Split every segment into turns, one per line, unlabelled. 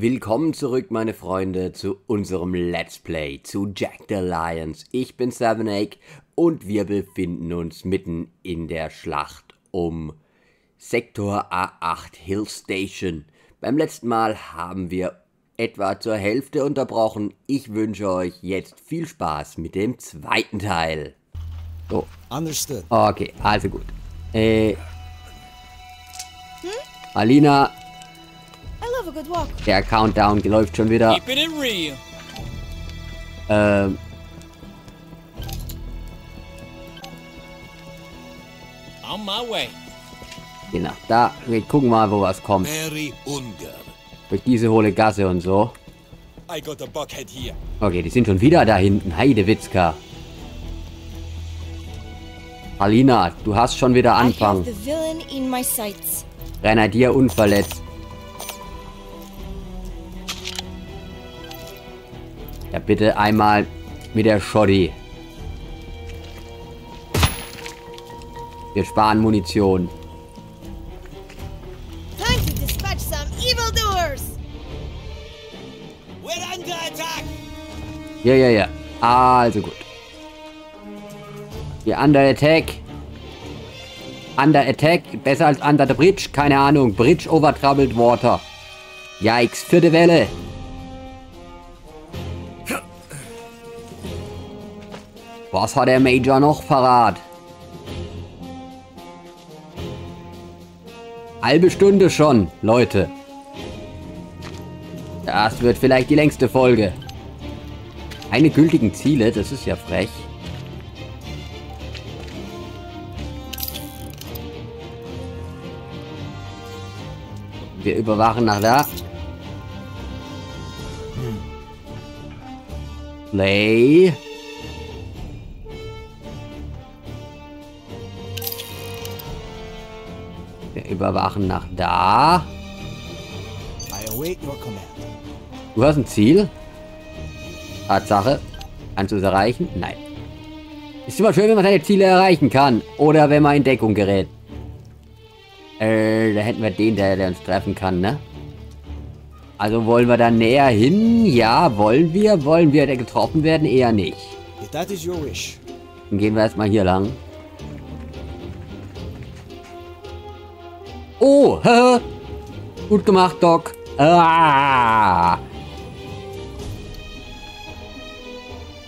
Willkommen zurück, meine Freunde, zu unserem Let's Play zu Jack the Lions. Ich bin Sevenake und wir befinden uns mitten in der Schlacht um Sektor A8 Hill Station. Beim letzten Mal haben wir etwa zur Hälfte unterbrochen. Ich wünsche euch jetzt viel Spaß mit dem zweiten Teil. So.
Understood.
Okay, also gut. Äh. Alina, der Countdown läuft schon wieder.
Keeping it real.
Ähm,
On my way.
genau. Da, wir gucken mal, wo was kommt. Durch diese hohle Gasse und so.
I got a buckhead here.
Okay, die sind schon wieder da hinten. Heidewitzka. Alina, du hast schon wieder Anfang. Grenadier unverletzt. Ja, bitte einmal mit der Shoddy. Wir sparen Munition.
Time to dispatch some evildoers.
We're under attack.
Ja, ja, ja. Also gut. Die Under Attack. Under Attack. Besser als Under the Bridge. Keine Ahnung. Bridge over troubled water. Yikes. Vierte Welle. Was hat der Major noch parat? Halbe Stunde schon, Leute. Das wird vielleicht die längste Folge. Keine gültigen Ziele, das ist ja frech. Wir überwachen nach da. Play. Überwachen nach da. Du hast ein Ziel? Tatsache. Kannst du es erreichen? Nein. Ist immer schön, wenn man seine Ziele erreichen kann. Oder wenn man in Deckung gerät. Äh, da hätten wir den, der, der uns treffen kann, ne? Also wollen wir da näher hin? Ja, wollen wir? Wollen wir getroffen werden? Eher nicht. Dann gehen wir erstmal hier lang. Oh, haha. Gut gemacht, Doc. Ah.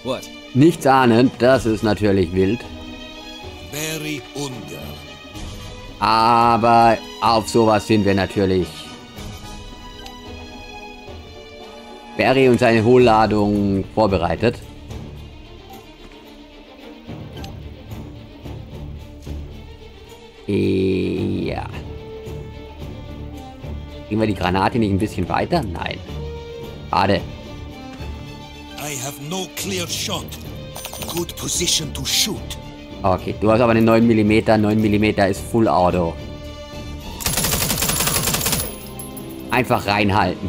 What?
Nichts ahnend, das ist natürlich wild.
Mary Unger.
Aber auf sowas sind wir natürlich. Barry und seine Hohlladung vorbereitet. Ja. Kriegen wir die Granate nicht ein bisschen weiter? Nein. Schade.
I have no clear shot. Good position to shoot.
Okay, du hast aber eine 9 mm. 9 mm ist Full Auto. Einfach reinhalten.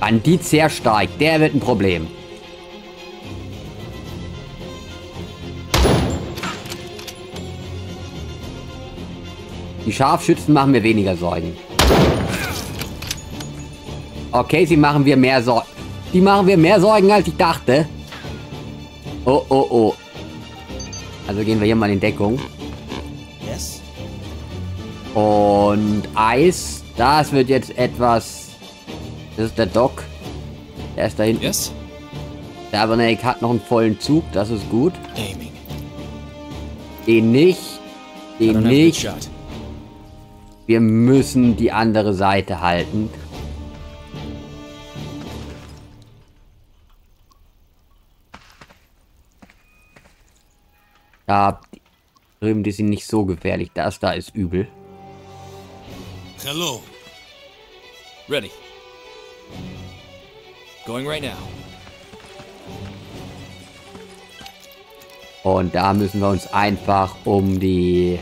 Bandit sehr stark, der wird ein Problem. Die Scharfschützen machen mir weniger Sorgen. Okay, sie machen wir mehr Sorgen. Die machen wir mehr Sorgen, als ich dachte. Oh, oh, oh. Also gehen wir hier mal in Deckung.
yes?
Und Eis, das wird jetzt etwas... Das ist der Doc. Der ist da hinten.
Yes?
Der Abernake hat noch einen vollen Zug, das ist gut.
Aiming.
Den nicht. Den nicht. Wir müssen die andere Seite halten. Da drüben, die sind nicht so gefährlich. Das da ist übel.
Hello.
Ready. Going right now.
Und da müssen wir uns einfach um die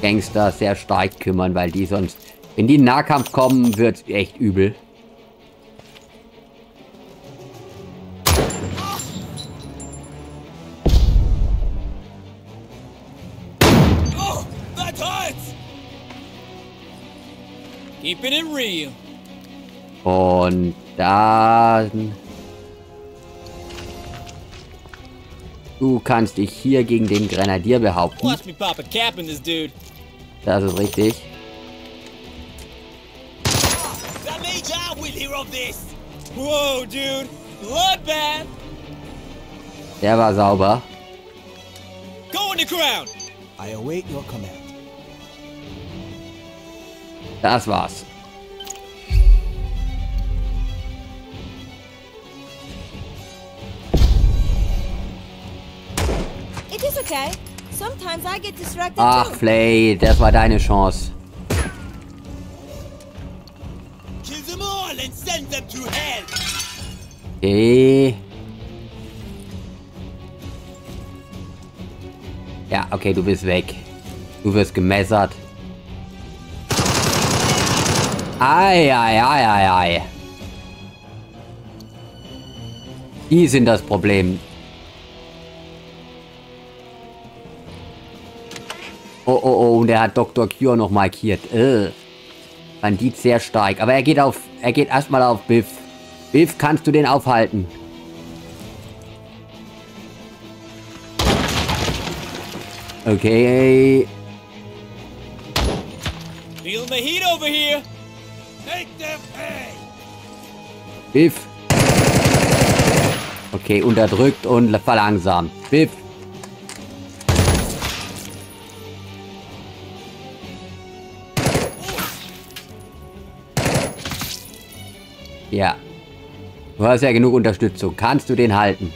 Gangster sehr stark kümmern, weil die sonst, wenn die in Nahkampf kommen, wird echt übel.
Oh, that hurts. Keeping it real.
Und dann Du kannst dich hier gegen den Grenadier behaupten. Das ist richtig. Der war sauber.
Go on
It is okay. Sometimes I get distracted
Ach. Flay, das war deine Chance.
Kill them all and send them to hell.
Okay. Ja, okay, du bist weg. Du wirst gemessert. Ei, ei, ei, ei, ei. Die sind das Problem. Oh, oh, oh, und er hat Dr. Cure noch markiert. Äh. Bandit sehr stark. Aber er geht auf. Er geht erstmal auf Biff. Biff, kannst du den aufhalten? Okay.
Feeling the heat over here.
Make them pay!
Biff. Okay, unterdrückt und verlangsamt. Biff. Ja. Du hast ja genug Unterstützung. Kannst du den halten?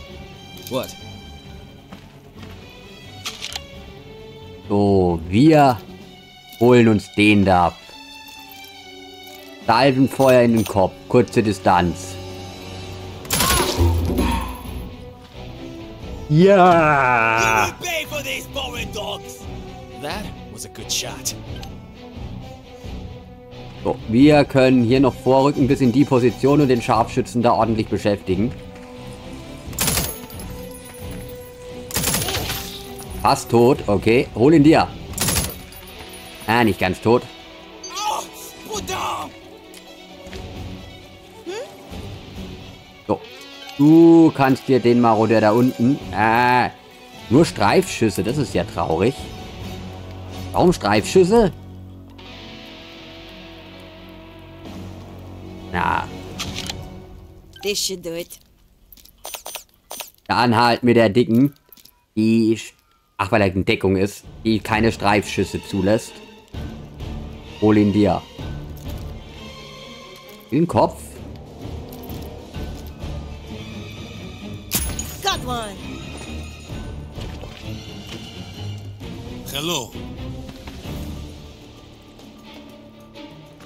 What?
So, wir holen uns den da ab. Salvenfeuer in den Kopf. Kurze Distanz. Ja!
Dogs.
That was a good shot.
So, wir können hier noch vorrücken bis in die Position und den Scharfschützen da ordentlich beschäftigen. Fast tot, okay. Hol ihn dir. Ah, nicht ganz tot. So. Du kannst dir den Marodeur da unten. Ah. Nur Streifschüsse, das ist ja traurig. Warum Streifschüsse?
This should do it.
dann halt mit der dicken, die, ach weil er in Deckung ist, die keine Streifschüsse zulässt. Hol ihn dir. In den Kopf.
Got one.
Hello.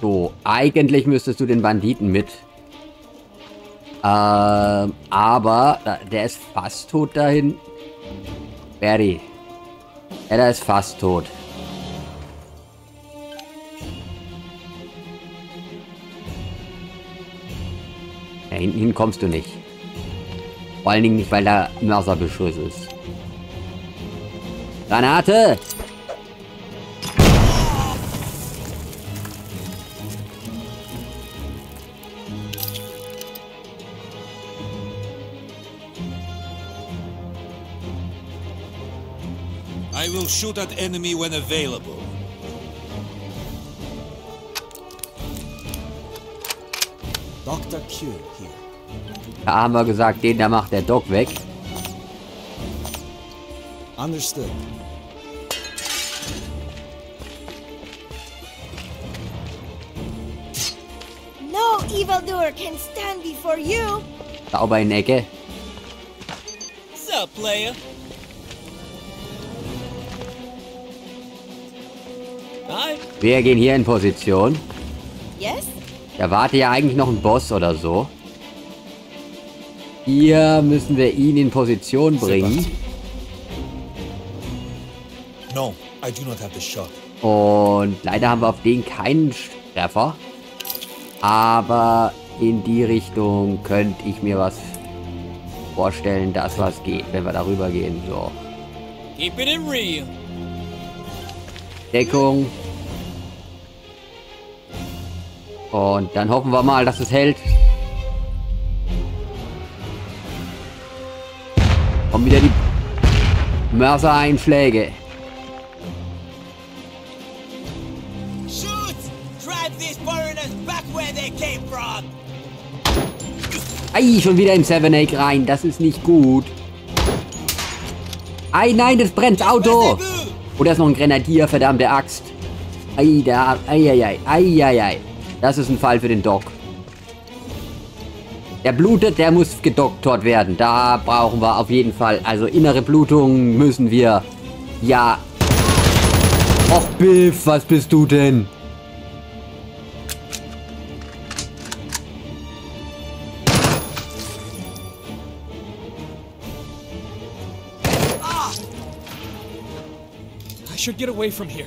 So, eigentlich müsstest du den Banditen mit. Ähm, aber da, der ist fast tot dahin. Barry. Ja, der ist fast tot. Da hinten hin kommst du nicht. Vor allen Dingen nicht, weil da Mörserbeschuss ist. Granate!
Shoot at enemy when available.
Dr. Q here.
Da haben wir gesagt, den da macht der Doc weg.
Understood.
No evildoer can stand before you.
Sauber in Ecke.
What's up, player? Hi.
Wir gehen hier in Position.
Yes?
Da warte ja eigentlich noch ein Boss oder so. Hier müssen wir ihn in Position bringen.
No, I do not have the shot.
Und leider haben wir auf den keinen Treffer. Aber in die Richtung könnte ich mir was vorstellen, dass was geht, wenn wir darüber gehen. So.
Keeping it real.
Deckung. Und dann hoffen wir mal, dass es hält. Kommen wieder die Mörsereinschläge. Ei, schon wieder in Seven Egg rein. Das ist nicht gut. Ei, nein, das brennt Auto. Oh, da ist noch ein Grenadier, verdammte Axt. Ei, da, ei, ei, ei, ei, ei, ei. Das ist ein Fall für den Doc. Der blutet, der muss gedoktort werden. Da brauchen wir auf jeden Fall. Also innere Blutung müssen wir. Ja. Och, Biff, was bist du denn?
Should get away from here.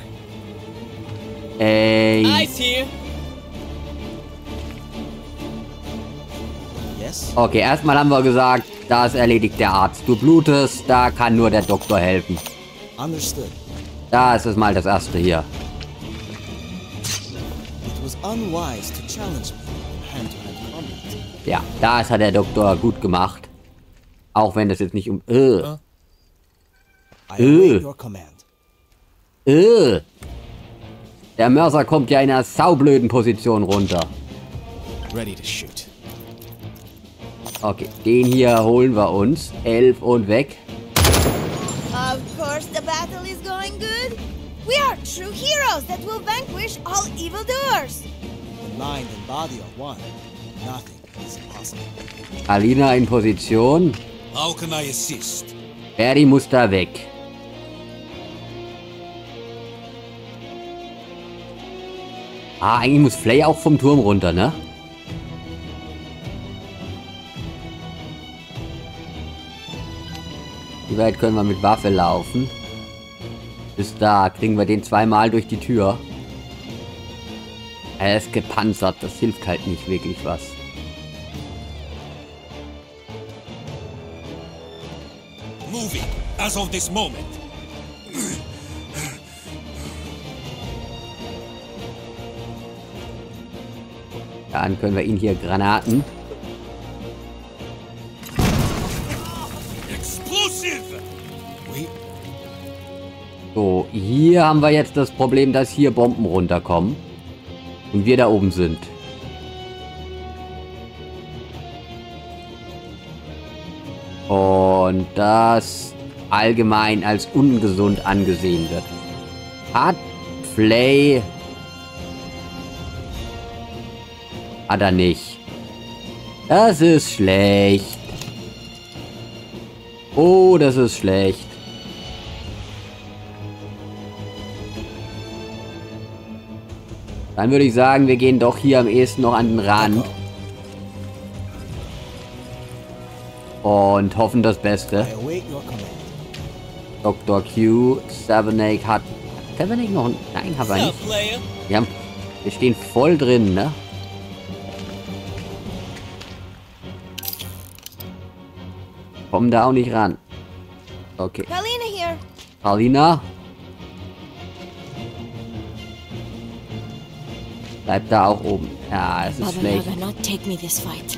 Ey.
Eyes here!
Yes?
Okay, erstmal haben wir gesagt, das erledigt der Arzt. Du blutest, da kann nur der Doktor helfen.
Understood.
Da ist es mal das erste hier.
It was unwise to challenge me in hand-to-hand combat.
Ja, das hat der Doktor gut gemacht. Auch wenn das jetzt nicht um... Äh,
I
Ugh. Äh. Der Mörser kommt ja in einer saublöden Position runter.
Ready to shoot.
Okay, den hier holen wir uns. Elf und weg.
Of course, the battle is going good. We are true heroes that will vanquish all evildoers.
The mind and body are one. Nothing is impossible.
Alina in Position.
How can I assist?
Barry muss da weg. Ah, eigentlich muss Flay auch vom Turm runter, ne? Wie weit können wir mit Waffe laufen? Bis da kriegen wir den zweimal durch die Tür. Er ist gepanzert, das hilft halt nicht wirklich was.
Moving, as of this moment.
Dann können wir ihn hier Granaten. So, hier haben wir jetzt das Problem, dass hier Bomben runterkommen. Und wir da oben sind. Und das allgemein als ungesund angesehen wird. Hat Flay... Hat er nicht. Das ist schlecht. Oh, das ist schlecht. Dann würde ich sagen, wir gehen doch hier am ehesten noch an den Rand. Und hoffen das Beste. Dr. Q, Sevenake hat... Sevenake noch ein... Nein, wir
What's
nicht. Wir, haben, wir stehen voll drin, ne? Kommen da auch nicht ran. Okay.
Kalina here.
Paulina. Bleibt da auch oben. Ja, es ist schlecht.
never not take me this fight.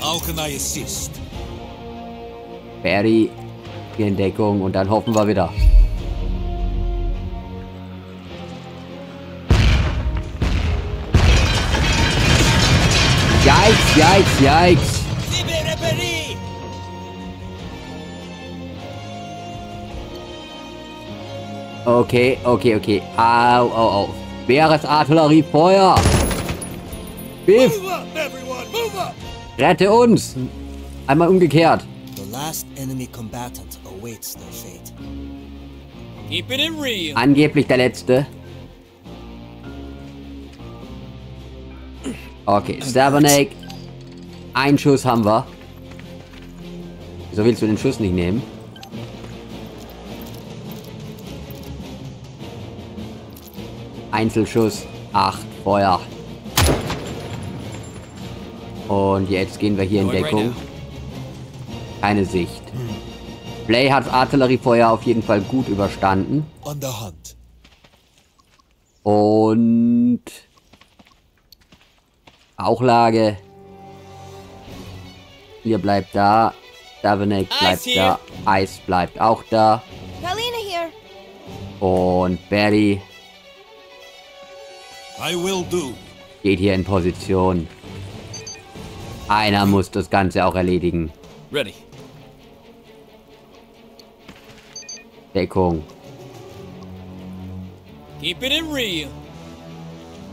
How can I assist?
Barry hier in Deckung und dann hoffen wir wieder. Yikes, yikes, yikes. Okay, okay, okay. Au, au, au. Schweres Artilleriefeuer. Biff,
Move up, everyone! Move up!
rette uns. Einmal umgekehrt.
The last enemy combatant awaits their fate.
Keeping it real.
Angeblich der letzte. Okay, Savernake. Ein Schuss haben wir. Wieso willst du den Schuss nicht nehmen? Einzelschuss. Acht. Feuer. Und jetzt gehen wir hier in Deckung. Keine Sicht. Play hat Artilleriefeuer auf jeden Fall gut überstanden.
On the hunt.
Und Bauchlage. Ihr bleibt da. Davenek bleibt
Ice
da. Eis bleibt auch da. Und Barry
I will do.
geht hier in Position. Einer muss das Ganze auch erledigen.
Ready.
Deckung.
Keep it in real.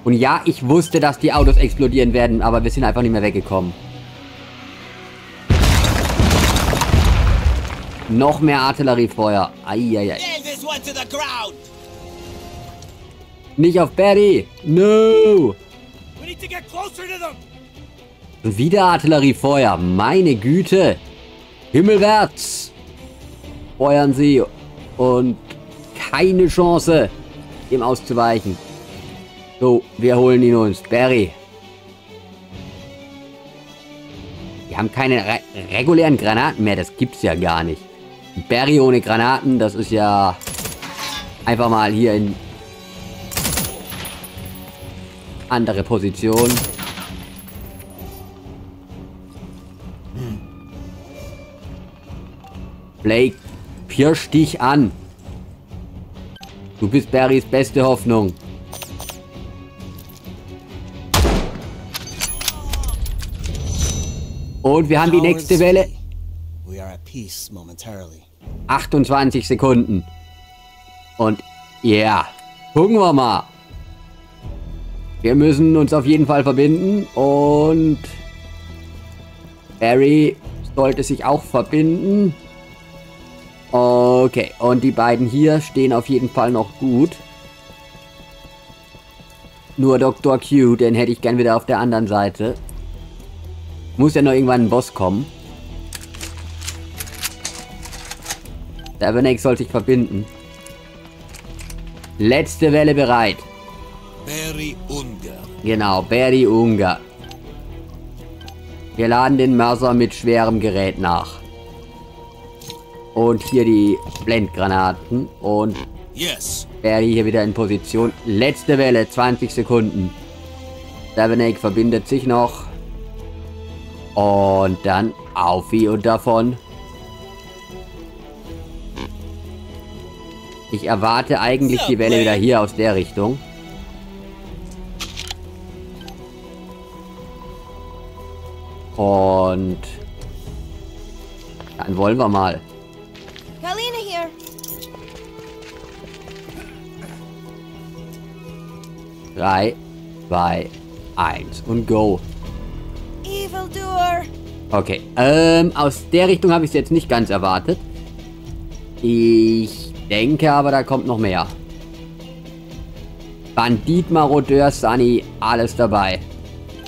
Und ja, ich wusste, dass die Autos explodieren werden, aber wir sind einfach nicht mehr weggekommen. Noch mehr Artilleriefeuer. Eieiei.
Nail this one to the ground.
Nicht auf Barry. No. Und wieder Artilleriefeuer. Meine Güte. Himmelwärts. Feuern sie. Und keine Chance, ihm auszuweichen. So, wir holen ihn uns. Barry. Wir haben keine re regulären Granaten mehr. Das gibt's ja gar nicht. Barry ohne Granaten, das ist ja einfach mal hier in andere Position. Blake, pirsch dich an. Du bist Barrys beste Hoffnung. Und wir haben die nächste Welle.
We are at peace momentarily.
28 Sekunden. Und ja, gucken wir mal. Wir müssen uns auf jeden Fall verbinden und Barry sollte sich auch verbinden. Okay, und die beiden hier stehen auf jeden Fall noch gut. Nur Dr. Q, den hätte ich gern wieder auf der anderen Seite. Muss ja noch irgendwann ein Boss kommen. Der Avenek soll sich verbinden. Letzte Welle bereit.
Barry Unger.
Genau, Berdi Ungar. Wir laden den Mörser mit schwerem Gerät nach. Und hier die Blendgranaten. Und
Yes.
Berdi hier wieder in Position. Letzte Welle, 20 Sekunden. Davenek verbindet sich noch. Und dann auf wie und davon. Ich erwarte eigentlich die Welle wieder hier aus der Richtung. Und dann wollen wir mal.
Kalina here.
Drei, zwei, eins und go.
Evildoer.
Okay, ähm, aus der Richtung habe ich es jetzt nicht ganz erwartet. Ich denke aber, da kommt noch mehr. Bandit, Marodeur, Sunny, alles dabei.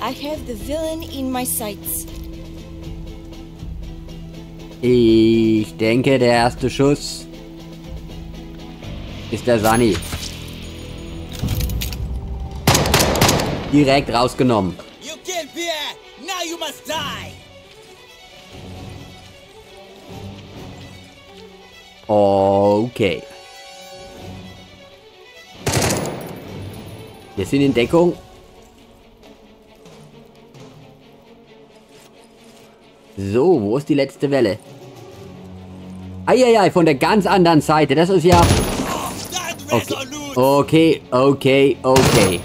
I have the villain in my sights.
Ich denke, der erste Schuss ist der Sunny. Direkt rausgenommen.
You killed Pierre. Now you must die.
Okay. Wir sind in Deckung. So, wo ist die letzte Welle? Eieiei, von der ganz anderen Seite. Das ist ja... Okay, okay, okay, okay.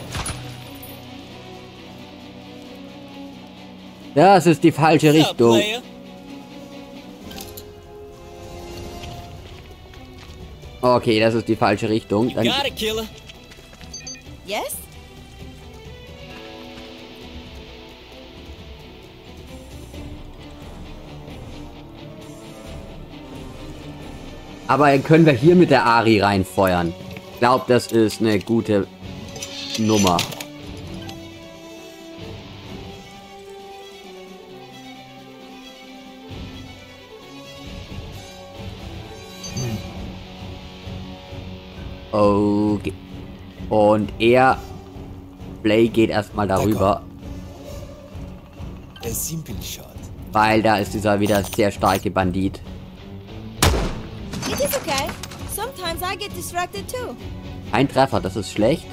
Das ist die falsche Richtung. Okay, das ist die falsche Richtung. Dann.
Yes?
Aber können wir hier mit der Ari reinfeuern? Ich glaube, das ist eine gute Nummer. Okay. Und er, Blay geht erstmal darüber, weil da ist dieser wieder sehr starke Bandit.
I get distracted too.
Ein Treffer, das ist schlecht.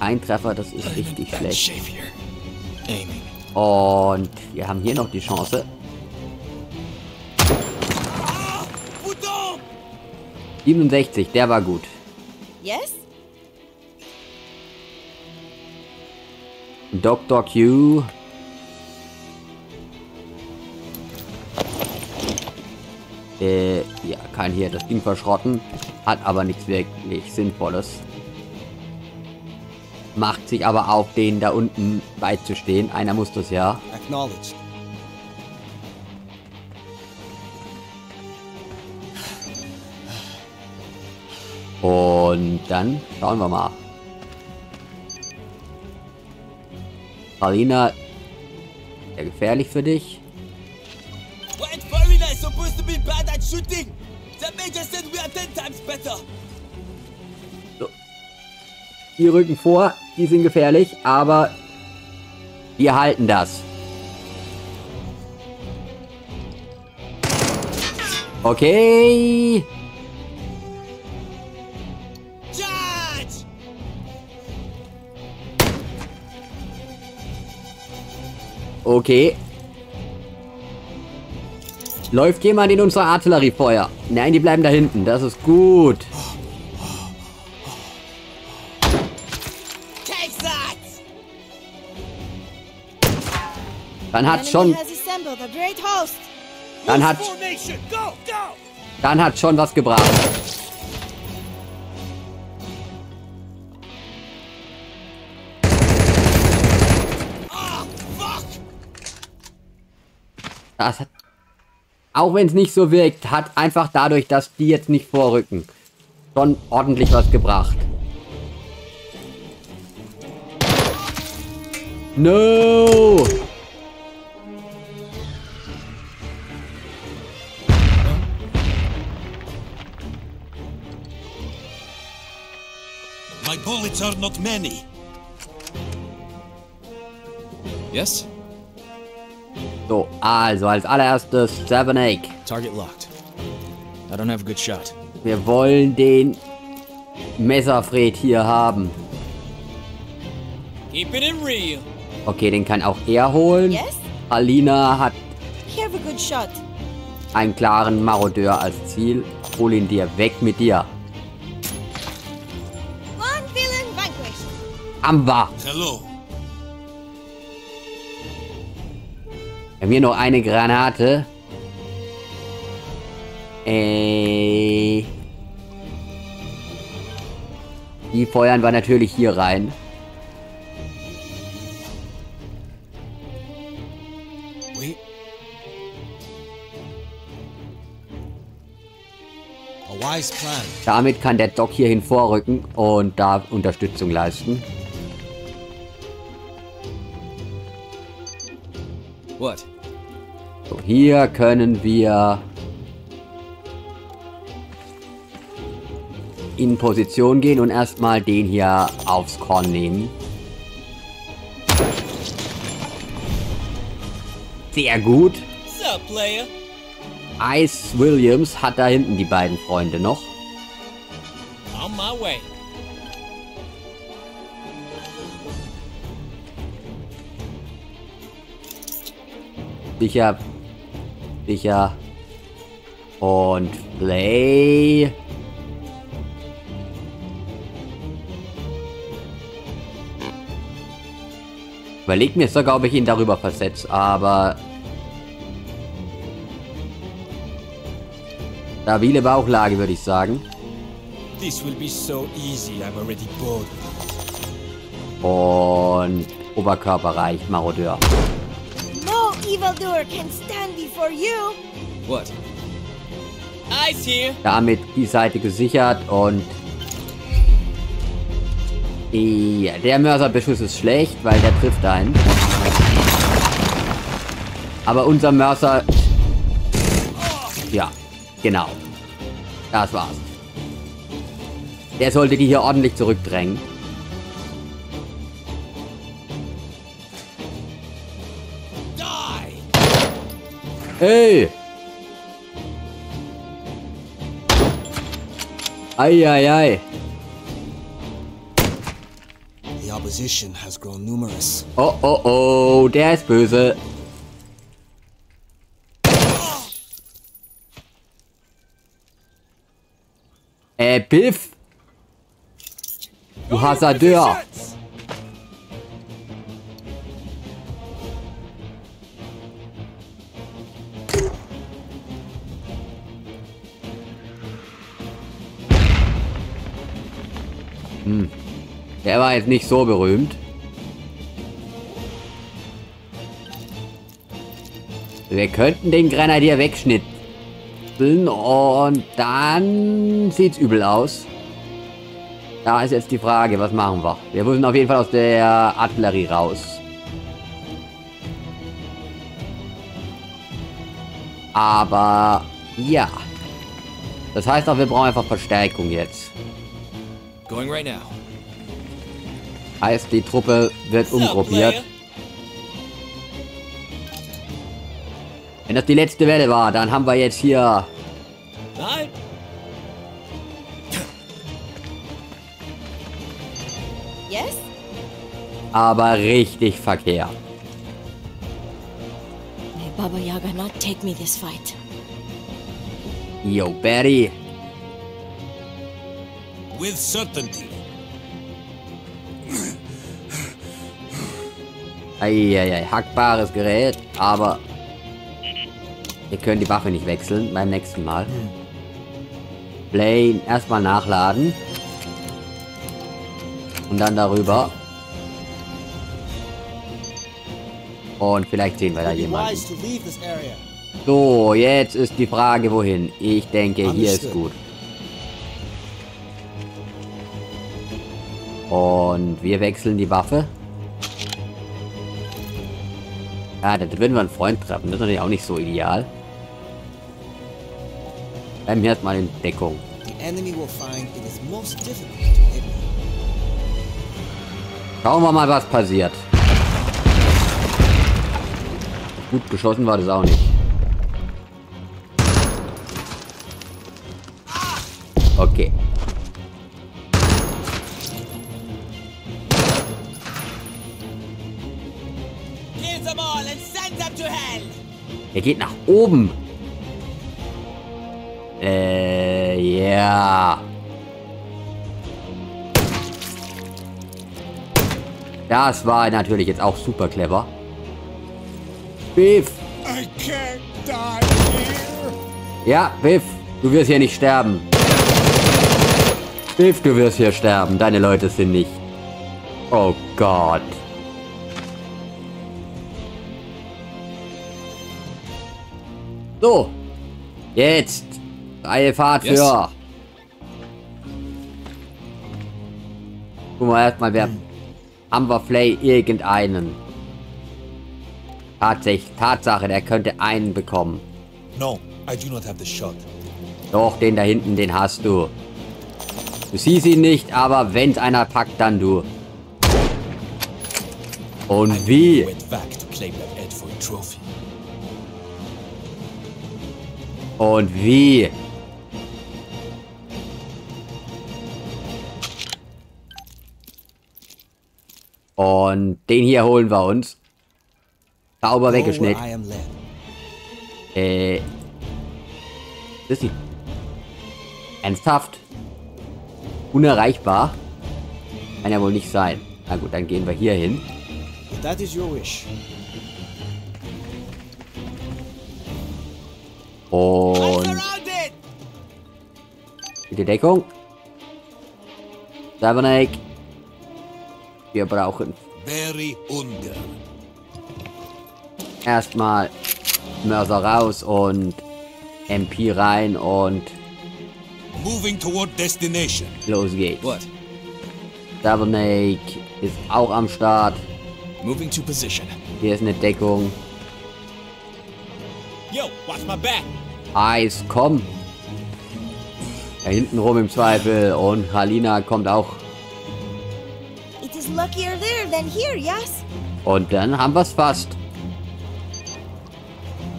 Ein Treffer, das ist richtig schlecht. Und wir haben hier noch die Chance.
Bouton!
67, der war gut.
Yes?
Dr. Q. Äh, ja, kann hier das Ding verschrotten. Hat aber nichts wirklich Sinnvolles. Macht sich aber auf, den da unten beizustehen. Einer muss das ja.
Acknowledged.
Und dann schauen wir mal. Alina, sehr gefährlich für dich.
Supposed to be bad at shooting! The Major said we are ten times better!
Die rücken vor, die sind gefährlich, aber wir halten das. Okay.
Charge!
Okay. Läuft jemand in unser Artilleriefeuer? Nein, die bleiben da hinten. Das ist gut. Dann hat's
Enemy
schon, dann hat, dann hat schon was gebracht.
Ah!
Das hat, auch wenn es nicht so wirkt, hat einfach dadurch, dass die jetzt nicht vorrücken, schon ordentlich was gebracht. No!
My bullets are not many.
Yes?
So, also als allererstes Seven Egg.
Target locked. I don't have a good shot.
Wir wollen den Messerfred hier haben.
Keep it real!
Okay, den kann auch er holen.
Yes?
Alina hat
Have a good shot.
einen klaren Marodeur als Ziel. Hol ihn dir weg mit dir.
One villain vanquished.
Amba!
Hello.
Wir haben hier noch eine Granate. Äh. Die feuern wir natürlich hier rein.
Wait.
Damit kann der Doc hierhin vorrücken und da Unterstützung leisten.
What?
So, hier können wir in Position gehen und erstmal den hier aufs Korn nehmen. Sehr gut. Ice Williams hat da hinten die beiden Freunde noch. Sicher. Sicher. Und Play. Überlegt mir sogar, ob ich ihn darüber versetze, aber... Stabile Bauchlage, würde ich sagen.
This will be so easy. I'm already bored.
Und Oberkörper reicht, Marodeur.
Evildoer can stand before you.
What?
Eyes here!
Damit die Seite gesichert und... Ja, der Mörserbeschuss ist schlecht, weil der trifft einen. Aber unser Mörser... Ja, genau. Das war's. Der sollte die hier ordentlich zurückdrängen. Hey! Eieiei.
The opposition has grown numerous.
Oh, oh, oh, der ist böse. Äh, Biff. Du Hasardeur. Hm. War jetzt nicht so berühmt. Wir könnten den Grenadier wegschnitzeln und dann sieht's übel aus. Da ist jetzt die Frage, was machen wir? Wir müssen auf jeden Fall aus der Artillerie raus. Aber ja. Das heißt auch, wir brauchen einfach Verstärkung jetzt.
Going right now.
Heißt, die Truppe wird umgruppiert. Wenn das die letzte Welle war, dann haben wir jetzt hier
Nein.
Yes?
aber richtig Verkehr.
May Baba Yaga not take me this fight.
Yo, Betty.
With certainty.
Eieiei, hackbares Gerät, aber wir können die Waffe nicht wechseln beim nächsten Mal. Blaine erstmal nachladen. Und dann darüber. Und vielleicht sehen wir da jemanden. So, jetzt ist die Frage, wohin. Ich denke, hier ist gut. Und wir wechseln die Waffe. Ja, dann würden wir einen Freund treffen. Das ist natürlich auch nicht so ideal. Bleiben hier erstmal in Deckung. Schauen wir mal, was passiert. Gut geschossen war das auch nicht. Okay. Er geht nach oben. Äh, ja. Das war natürlich jetzt auch super clever. Biff.
I can't die here.
Ja, Biff, du wirst hier nicht sterben. Biff, du wirst hier sterben. Deine Leute sind nicht. Oh Gott. So. Jetzt. Freie Fahrt
Yes.
für. Gucken wir erstmal, wer. Haben wir Flay irgendeinen? Tatsächlich, Tatsache, der könnte einen bekommen.
No, I do not have the shot.
Doch, den da hinten, den hast du. Du siehst ihn nicht, aber wenn's einer packt, dann du. Und wie? Und wie? Und den hier holen wir uns. Sauber weggeschnitten. Äh. Ist die. Ernsthaft? Unerreichbar? Kann ja wohl nicht sein. Na gut, dann gehen wir hier hin.
That is your wish,
Und
Surrounded.
die Deckung. Cyberneck. Wir brauchen
Very ungern.
erstmal Mörser raus und MP rein und
Moving toward destination.
los geht's.
What?
Cyberneck ist auch am Start.
Moving to position.
Hier ist eine Deckung.
Yo, watch my back.
Eis, komm. Da hinten rum im Zweifel. Und Halina kommt auch.
It is luckier there than here, yes?
Und dann haben wir's fast.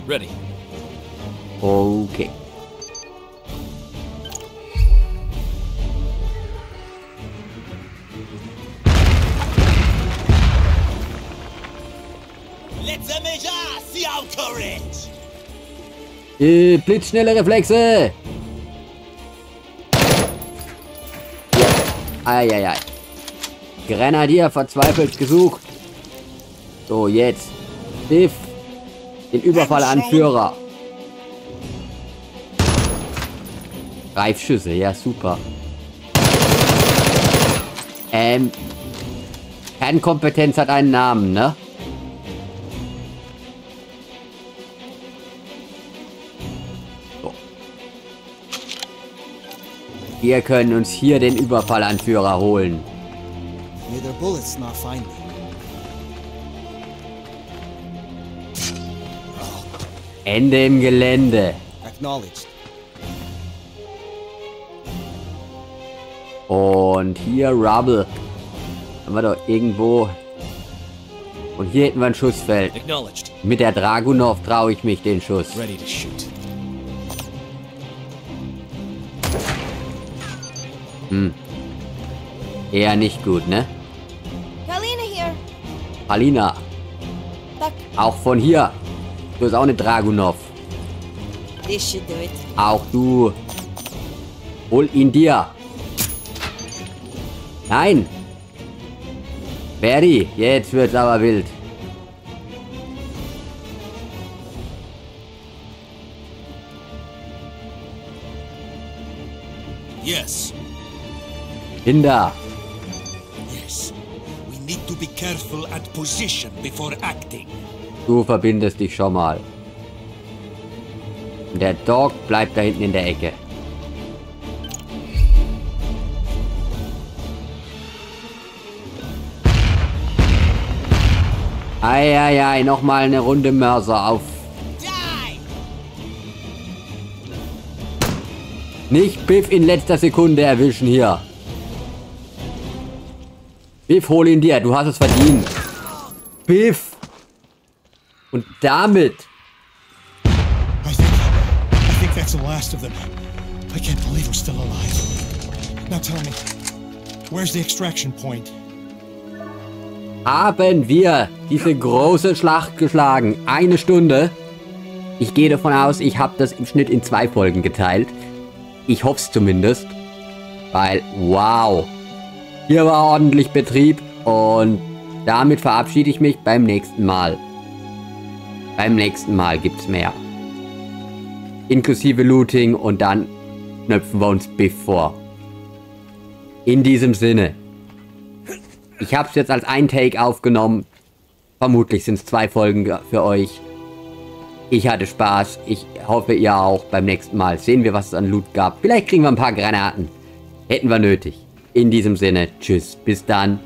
Ready.
Okay. Äh, blitzschnelle Reflexe. Ja. Eieiei. Grenadier verzweifelt gesucht. So, jetzt. Biff. Den Überfallanführer. Reifschüsse, ja super. Ähm. Kernkompetenz hat einen Namen, ne? Wir können uns hier den Überfallanführer holen.
May their bullets not find me.
Ende im Gelände. Und hier Rubble. Haben wir doch irgendwo. Und hier hätten wir ein Schussfeld. Mit der Dragunov traue ich mich den Schuss.
Ready to shoot.
Eher nicht gut, ne?
Kalina here.
Alina,
Duck.
auch von hier. Du hast auch eine Dragunov. Auch du. Hol ihn dir. Nein. Verdi, jetzt wird's aber wild. Kinder,
Yes. We need to be careful at position before acting.
du verbindest dich schon mal. Der Dog bleibt da hinten in der Ecke. Eieiei, nochmal eine Runde Mörser auf. Nicht Biff in letzter Sekunde erwischen hier. Biff, hol ihn dir. Du hast es verdient. Biff. Und damit
I think, I think that's the last of them. I can't believe we're still alive. Now tell me, where's the extraction point?
haben wir diese große Schlacht geschlagen. Eine Stunde. Ich gehe davon aus, ich habe das im Schnitt in zwei Folgen geteilt. Ich hoffe es zumindest. Weil, wow. Hier war ordentlich Betrieb und damit verabschiede ich mich beim nächsten Mal. Beim nächsten Mal gibt's mehr. Inklusive Looting und dann knöpfen wir uns Biff vor. In diesem Sinne. Ich habe es jetzt als ein Take aufgenommen. Vermutlich sind es zwei Folgen ge- für euch. Ich hatte Spaß. Ich hoffe, ihr auch. Beim nächsten Mal sehen wir, was es an Loot gab. Vielleicht kriegen wir ein paar Granaten. Hätten wir nötig. In diesem Sinne, tschüss. Bis dann.